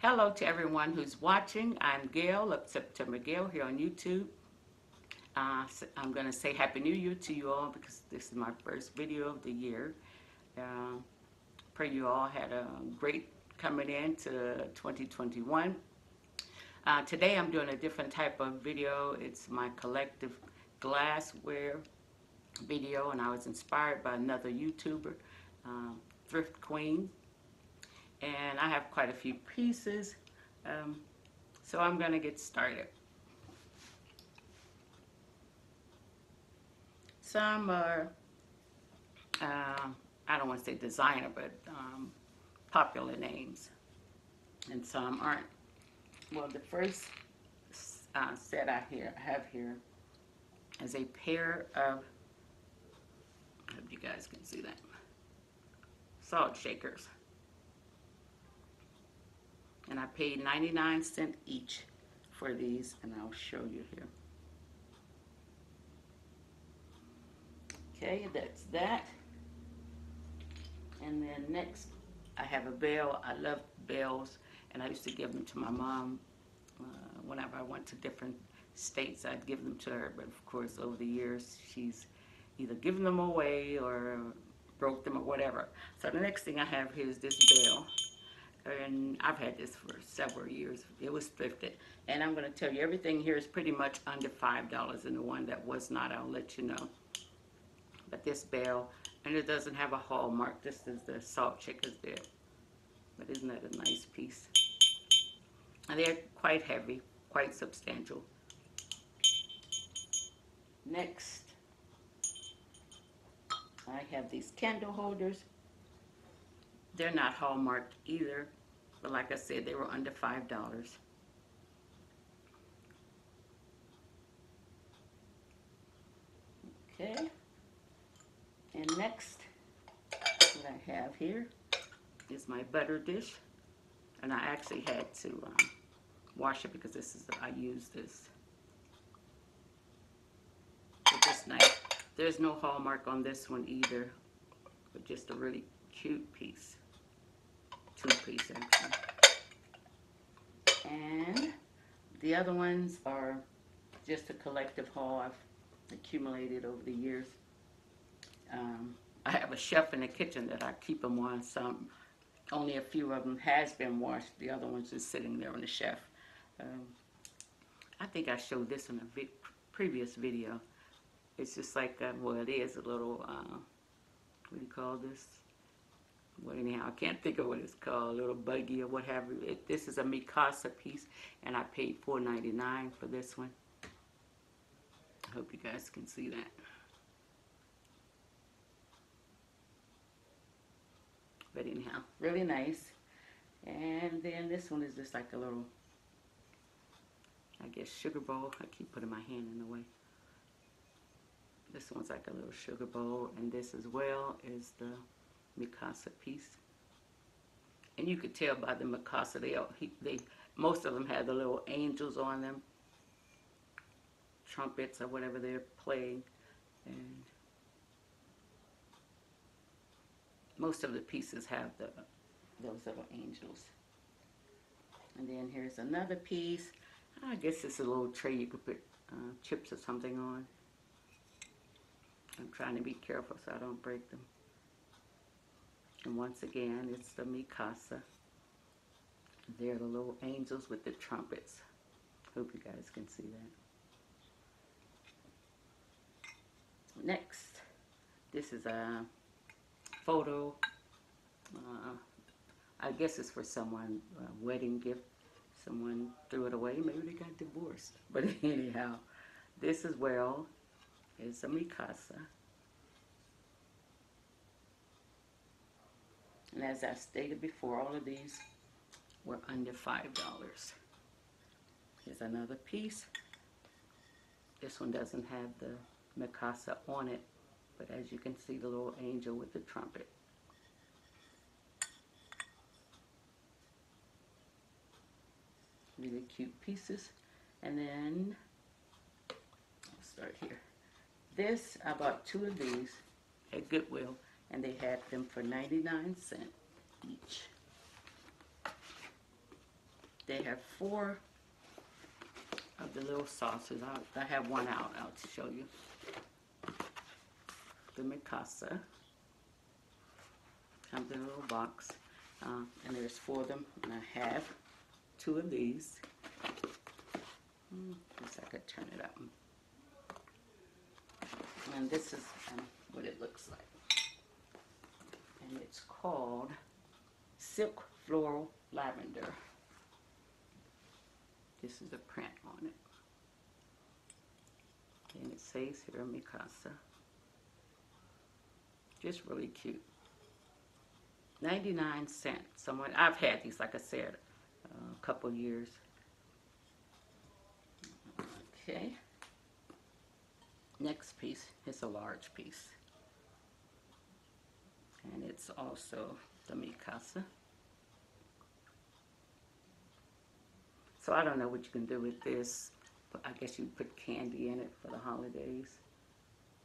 Hello to everyone who's watching. I'm Gail of September Gail here on YouTube. Uh, I'm going to say Happy New Year to you all because this is my first video of the year. Uh, pray you all had a great coming into 2021. Uh, today I'm doing a different type of video. It's my collective glassware video and I was inspired by another YouTuber, um, Thrift Queen and I have quite a few pieces. Um, so I'm going to get started. Some are, uh, I don't want to say designer, but um, popular names. And some aren't. Well, the first uh, set I here have here is a pair of, I hope you guys can see that, salt shakers and I paid 99 cents each for these and I'll show you here. Okay, that's that. And then next I have a bell. I love bells and I used to give them to my mom uh, whenever I went to different states. I'd give them to her, but of course over the years she's either given them away or broke them or whatever. So the next thing I have here is this bell and I've had this for several years. It was thrifted. And I'm going to tell you, everything here is pretty much under $5, and the one that was not, I'll let you know. But this bell, and it doesn't have a hallmark. This is the salt chickers there. But isn't that a nice piece? And they're quite heavy, quite substantial. Next, I have these candle holders. They're not hallmarked either, but like I said, they were under $5. Okay. And next, what I have here is my butter dish. And I actually had to um, wash it because this is, I use this this knife. There's no hallmark on this one either, but just a really cute piece two piece actually. And the other ones are just a collective haul I've accumulated over the years. Um, I have a shelf in the kitchen that I keep them on. Some, only a few of them has been washed. The other ones just sitting there on the shelf. Um, I think I showed this in a vi previous video. It's just like, uh, well, it is a little, uh, what do you call this? Well anyhow I can't think of what it's called little buggy or what have you. It, this is a Mikasa piece and I paid $4.99 for this one. I hope you guys can see that. But anyhow really nice. And then this one is just like a little I guess sugar bowl. I keep putting my hand in the way. This one's like a little sugar bowl and this as well is the Mikasa piece. And you could tell by the Mikasa, they, they most of them had the little angels on them, trumpets or whatever they're playing. And most of the pieces have the those little angels. And then here's another piece. I guess it's a little tray you could put uh, chips or something on. I'm trying to be careful so I don't break them. And once again, it's the Mikasa. They're the little angels with the trumpets. Hope you guys can see that. Next, this is a photo. Uh, I guess it's for someone, a wedding gift. Someone threw it away. Maybe they got divorced. But anyhow, this as well is a Mikasa. And as I stated before, all of these were under $5. Here's another piece. This one doesn't have the Mikasa on it, but as you can see, the little angel with the trumpet. Really cute pieces. And then, I'll start here. This, I bought two of these at Goodwill and they had them for 99 cents each. they have four of the little sauces. I, I have one out. I'll show you. The Mikasa. Comes in a little box. Uh, and there's four of them. And I have two of these. Hmm, guess I could turn it up. And this is um, what it looks like. It's called Silk Floral Lavender. This is the print on it. And it says here Mikasa. Just really cute. 99 cents. Someone I've had these, like I said, uh, a couple years. Okay. Next piece is a large piece. It's also the Mikasa. So I don't know what you can do with this. But I guess you put candy in it for the holidays.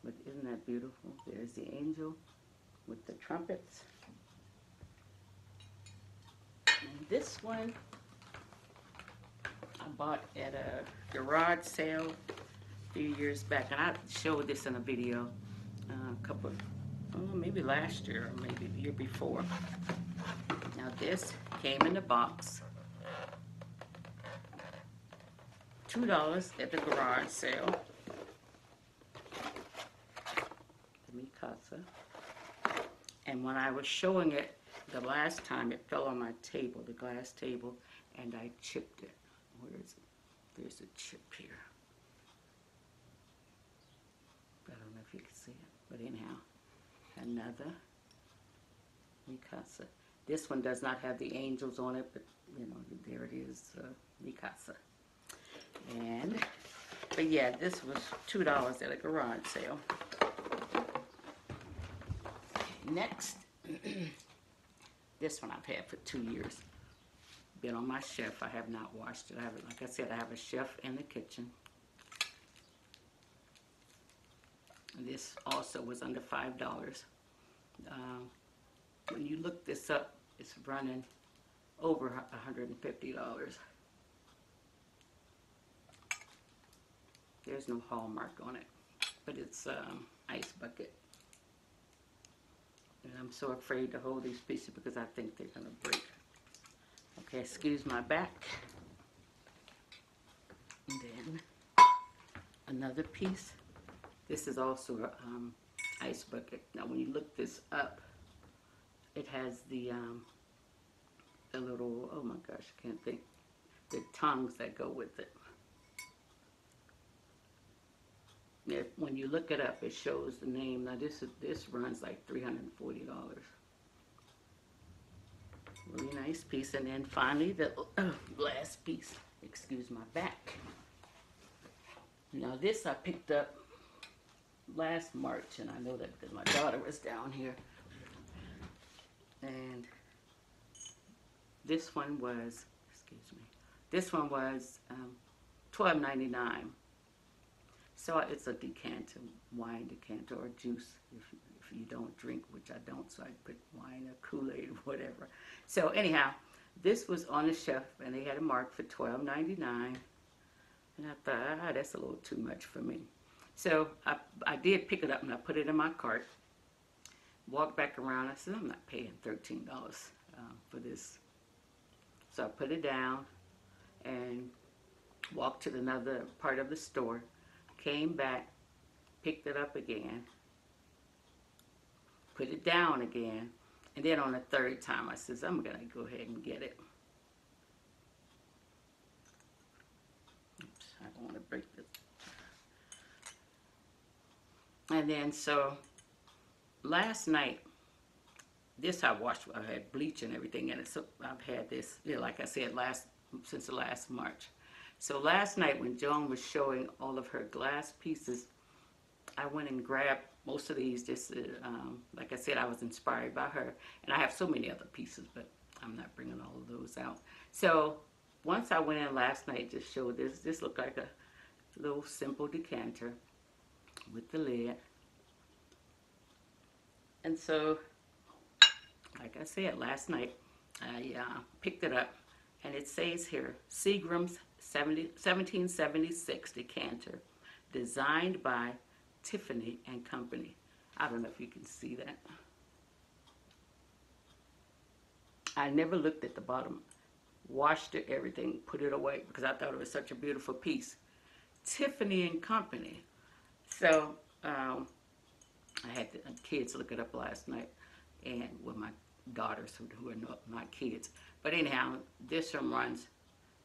But isn't that beautiful? There's the angel with the trumpets. And this one I bought at a garage sale a few years back. And I showed this in a video uh, a couple, maybe last year or maybe the year before. Now this came in a box. two dollars at the garage sale. The Mikasa. And when I was showing it the last time, it fell on my table, the glass table, and I chipped it. Where is it? There's a chip here. I don't know if you can see it, but anyhow, another Mikasa. This one does not have the angels on it, but you know, there it is, uh, Mikasa. And, but yeah, this was $2 at a garage sale. Next, this one I've had for two years. Been on my shelf. I have not washed it. I have, like I said, I have a shelf in the kitchen. This also was under five dollars. Um, when you look this up, it's running over $150. There's no hallmark on it, but it's um, ice bucket. And I'm so afraid to hold these pieces because I think they're gonna break. Okay, excuse my back. And then another piece. This is also um, ice bucket. Now when you look this up, it has the um, the little, oh my gosh, I can't think, the tongues that go with it. If, when you look it up, it shows the name. Now this is this runs like three hundred and forty dollars. Really nice piece, and then finally the uh, last piece. Excuse my back. Now this I picked up last March, and I know that because my daughter was down here. And this one was, excuse me, this one was um, twelve ninety nine. So it's a decanter, wine decanter or juice if, if you don't drink, which I don't, so I put wine or Kool-Aid or whatever. So anyhow, this was on the shelf and they had a mark for $12.99. And I thought, ah, that's a little too much for me. So I, I did pick it up and I put it in my cart. Walked back around, I said, I'm not paying $13 uh, for this. So I put it down and walked to another part of the store came back, picked it up again, put it down again, and then on the third time I says, I'm going to go ahead and get it. Oops, I don't want to break this. And then so last night, this I washed, I had bleach and everything in it. So I've had this, you know, like I said, last since the last March. So last night when Joan was showing all of her glass pieces, I went and grabbed most of these just, uh, um, like I said, I was inspired by her. And I have so many other pieces, but I'm not bringing all of those out. So once I went in last night just showed this, this looked like a little simple decanter with the lid. And so, like I said, last night, I uh, picked it up And it says here, Seagram's 70, 1776 decanter, designed by Tiffany and Company. I don't know if you can see that. I never looked at the bottom. Washed it, everything, put it away because I thought it was such a beautiful piece. Tiffany and Company. So um, I had the kids look it up last night, and with my daughters who, are not my kids. But anyhow, this one runs.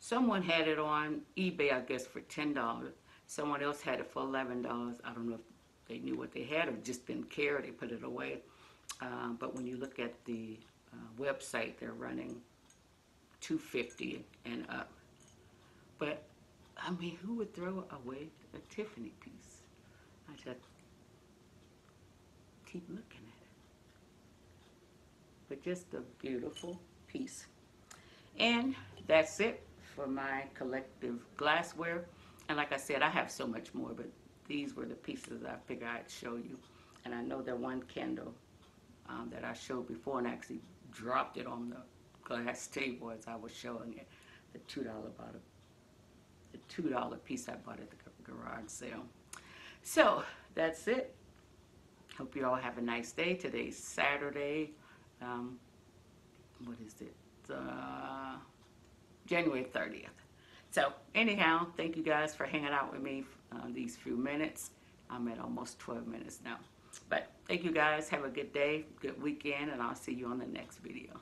Someone had it on eBay, I guess, for ten dollars. Someone else had it for eleven dollars. I don't know if they knew what they had or just didn't care. They put it away. Um, but when you look at the uh, website, they're running two fifty and up. But I mean, who would throw away a Tiffany piece? I said, keep looking at it. But just a beautiful piece. And that's it for my collective glassware. And like I said, I have so much more, but these were the pieces I figured I'd show you. And I know that one candle um, that I showed before and actually dropped it on the glass table as I was showing it, the $2 bottle, the $2 piece I bought at the garage sale. So that's it. Hope you all have a nice day. Today's Saturday. Um, what is it? Uh, January 30th. So anyhow, thank you guys for hanging out with me uh, these few minutes. I'm at almost 12 minutes now. But thank you guys. Have a good day, good weekend, and I'll see you on the next video.